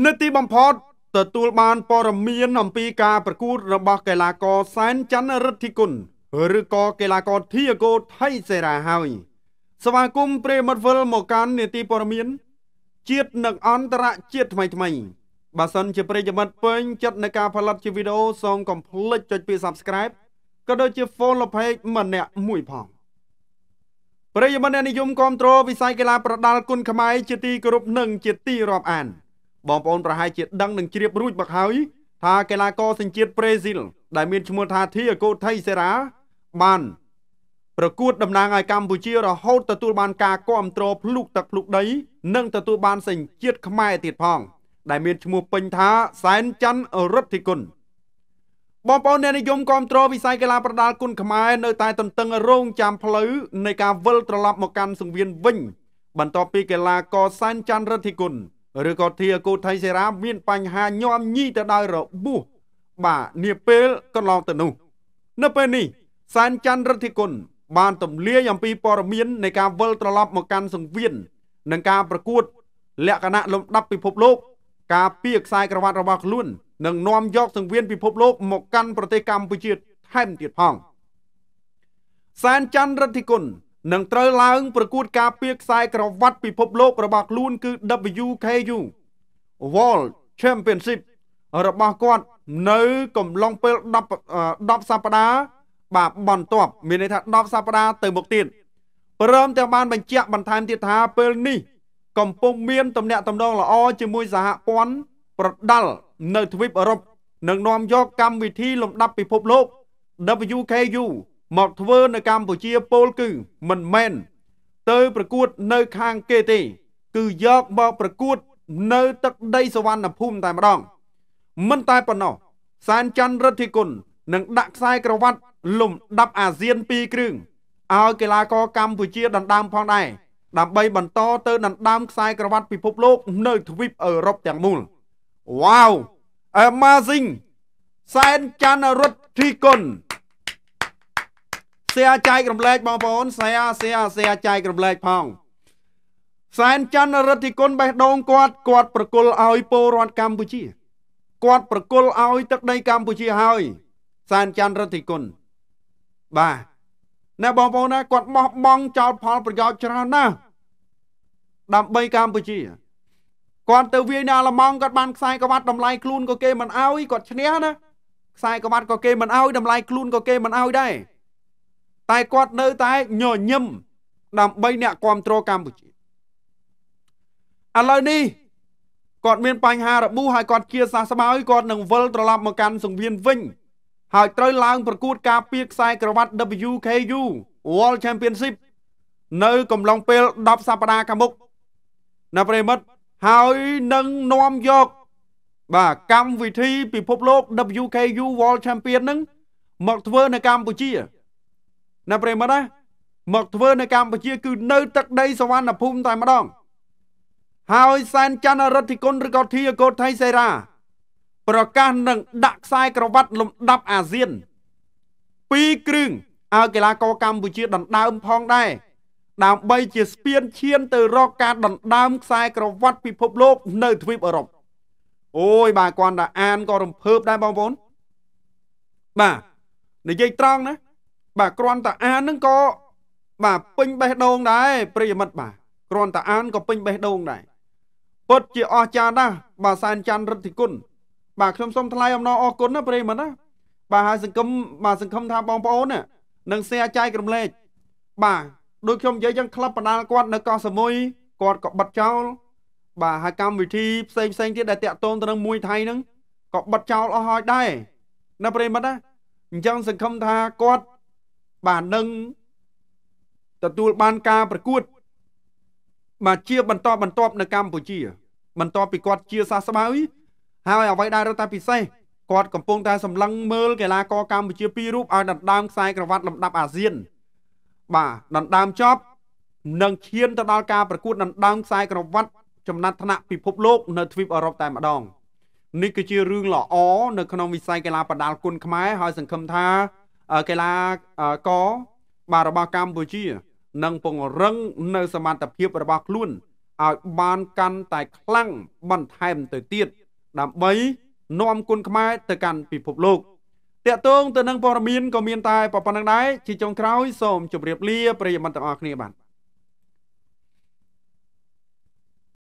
នៅទីបំផុតទទួលបានព័ត៌មានអំពីការប្រកួតរបស់កីឡាករសែនច័ន្ទរិទ្ធិគុណឬក៏កីឡាករធីអាកូថៃសេរ៉ាហើយស្វាគមន៍ប្រិមត្តវិលមកកាន់នេតិព័ត៌មានជាតិនិងអន្តរជាតិថ្មីថ្មីបើសិនជាប្រិយមិត្តពេញចិត្តในការផលិតជាវីដេអូសូមកុំភ្លេចចុចពី Subscribe ក៏ដូចជា Follow page ម្នាក់មួយផងប្រិយមិត្តអ្នកនិយមគ្រប់គ្រងវិស័យកីឡាប្រដាល់គុណខ្មែរជាទីគោរពនិងជាទីរាប់អាន បងប្អូនប្រហែលជាដឹងនឹងជ្រាបរួចមកហើយថាកីឡាករសញ្ជាតិប្រេស៊ីលដែលមានឈ្មោះថាធីអាកូថៃសេរ៉ាបាន ប្រកួតតំណាងឲ្យកម្ពុជារហូតទទួលបានការគ្រប់គ្រងភ្លុកទឹកភ្លុកដី និងទទួលបានសញ្ជាតិខ្មែរទៀតផង ដែលមានឈ្មោះពេញថាសែនច័ន្ទរិទ្ធិគុណបងប្អូនអ្នកនិយមគ្រប់គ្រងវិស័យកីឡាប្រដាល់គុណខ្មែរនៅតែទន្ទឹងរង់ចាំផ្លូវនៃការវិលត្រឡប់មកកាន់សង្វៀនវិញបន្ទាប់ពីកីឡាករសែនច័ន្ទរិទ្ធិគុណ ឬក៏ធាកូថៃសេរ៉ាមានបញ្ហាញោមញីទៅដោយរបួសបាទនាពេលកន្លងទៅនោះ នៅពេលនេះសែនច័ន្ទរដ្ឋិគុណបានទម្លាយអំពីព័ត៌មាននៃការវិលត្រឡប់មកកាន់សង្វៀននិងការប្រកួត លក្ខណៈលំដាប់ពិភពលោក ការពៀខ្សែក្រវ៉ាត់របស់ខ្លួននិងនាំយកសង្វៀនពិភពលោកមកកាន់ប្រទេសកម្ពុជាថែមទៀតផងសែនច័ន្ទរដ្ឋិគុណ នឹងត្រូវឡើងប្រកួតការពារខ្សែក្រវ៉ាត់ពិភពលោករបស់ខ្លួនគឺ WKU World Championship របស់គាត់នៅកំឡុងពេល10 10សប្តាហ៍បាទបន្ទាប់មានន័យថា10សប្តាហ៍ទៅមុខទៀតព្រមទាំងបានបញ្ជាក់បន្ថែមទៀតថាពេលនេះ កំពុងមានទំនាក់ទំនងល្អជាមួយសហព័ន្ធប្រដាល់នៅទ្វីបអឺរ៉ុបនិងនាំយកកម្មវិធីលំដាប់ពិភពលោក WKU មកធ្វើនៅកម្ពុជាពលគឺមិនមែនទៅប្រកួតនៅខាងគេទេ គឺយកមកប្រកួតនៅទឹកដីសវណ្ណភូមិតែម្ដង មិនតែប៉ុណ្ណោះសែនច័ន្ទរិទ្ធិគុណនឹងដាក់ខ្សែក្រវ៉ាត់លំដាប់អាស៊ាន2គ្រឿងឲ្យកីឡាករកម្ពុជាដណ្ដើមផងដែរដើម្បីបន្តទៅដណ្ដើមខ្សែក្រវ៉ាត់ពិភពលោក នៅទ្វីបអឺរ៉ុបទាំងមូល Wow amazing សែនច័ន្ទរិទ្ធិគុណ share ចែករំលែកបងប្អូន share share share ចែករំលែកផងសែនច័ន្ទរដ្ឋិគុណបេះដូងគាត់គាត់ប្រគល់ឲ្យពលរដ្ឋកម្ពុជាគាត់ប្រគល់ឲ្យទឹកដីកម្ពុជាហើយសែនច័ន្ទរដ្ឋិគុណបាទណែបងប្អូនណាគាត់បោះបង់ចោលផលប្រយោជន៍ច្រើនណាស់ដើម្បីកម្ពុជាគាត់ទៅវាយនៅអាឡម៉ង់គាត់បានខ្សែក្រវ៉ាត់តម្លៃខ្លួនក៏គេមិនអោយគាត់ឈ្នះណាខ្សែក្រវ៉ាត់ក៏គេមិនអោយតម្លៃខ្លួនក៏គេមិនអោយដែរ តែគាត់នៅតែញញឹមដើម្បីអ្នកគ្រប់គ្រងកម្ពុជាឥឡូវនេះគាត់មានបញ្ហារបួសហើយគាត់ជាសះស្បើយគាត់នឹងវិលត្រឡប់មកកាន់សង្វៀនវិញហើយត្រូវឡើងប្រកួតការពារខ្សែក្រវ៉ាត់ WKU World Championship នៅកំឡុងពេល10សប្តាហ៍ខាងមុខណាប្រិមិត្តហើយនឹងនាំយក បាទកម្មវិធីពិភពលោក WKU World Champion នឹងមកធ្វើនៅកម្ពុជា ណាប្រិមិត្តណាមកធ្វើនៅកម្ពុជាគឺនៅទឹកដីសវណ្ណភូមិតែម្ដងហើយសែនច័ន្ទរដ្ឋិគុណឬក៏ធីកោថៃសេរាប្រកាសនឹងដាក់ខ្សែក្រវ៉ាត់លំដាប់អាស៊ានពីរគ្រឿងឲ្យកីឡាករកម្ពុជាដណ្ដើមផងដែរដើម្បីជាស្ពានឈានទៅរកការដណ្ដើមខ្សែក្រវ៉ាត់ពិភពលោកនៅទ្វីបអឺរ៉ុបអូយបាទគាត់តែអានក៏រំភើបដែរបងប្អូនបាទនិយាយត្រង់ណា បាទគ្រាន់តែអានហ្នឹងក៏បាទពេញបេះដូងដែរប្រិយមិត្តបាទគ្រាន់តែអានក៏ពេញបេះដូងដែរពិតជាអស្ចារ្យណាស់បាទសែនច័ន្ទរិទ្ធិគុណបាទខ្ញុំសូមថ្លែងអំណរអគុណណាប្រិយមិត្តណាបាទហើយសង្គមបាទសង្គមថាបងប្អូននឹង share ចែករំលែកបាទដូចខ្ញុំនិយាយចឹងក្លឹបបណ្ដាលគាត់នៅកោះសមុយគាត់ក៏បិទចោលបាទហើយកម្មវិធីផ្សេងផ្សេងទៀតដែលតាក់ទងទៅនឹងមួយថៃហ្នឹងក៏បិទចោលអស់ហើយដែរណាប្រិមិត្តណាអញ្ចឹងសង្ឃឹមថាគាត់ បាទនឹងទទួលបានការប្រកួតបាទជាបន្តបន្ទាប់នៅកម្ពុជា បន្ទាប់ពីគាត់ជាសះស្បើយហើយអ្វីដែលរត់តែពិសេសគាត់កំពុងតែសម្លឹងមើលកីឡាករកម្ពុជាពីររូបឲ្យដណ្ដើមខ្សែក្រវ៉ាត់លំដាប់អាស៊ាន បាទដណ្ដើមចប់នឹងឈានទៅដល់ការប្រកួតដណ្ដើមខ្សែក្រវ៉ាត់ចំណាត់ថ្នាក់ពិភពលោកនៅទ្វីបអឺរ៉ុបតែម្ដងនេះគឺជារឿងល្អនៅក្នុងវិស័យកីឡាបដាល់គុណខ្មែរហើយសង្ឃឹមថា កីឡាកបាទរបស់កម្ពុជានឹងពង្រឹងនៅសមត្ថភាពរបស់ខ្លួនឲ្យបានកាន់តែខ្លាំងបន្ថែមទៅទៀតដើម្បីនាំគុណខ្មែរទៅកាន់ពិភពលោកតកតងទៅនឹងព័ត៌មានក៏មានតែប៉ុណ្្នឹងដែរជាចុងក្រោយសូមជម្រាបលាប្រិយមិត្តទាំងអស់គ្នាបាទ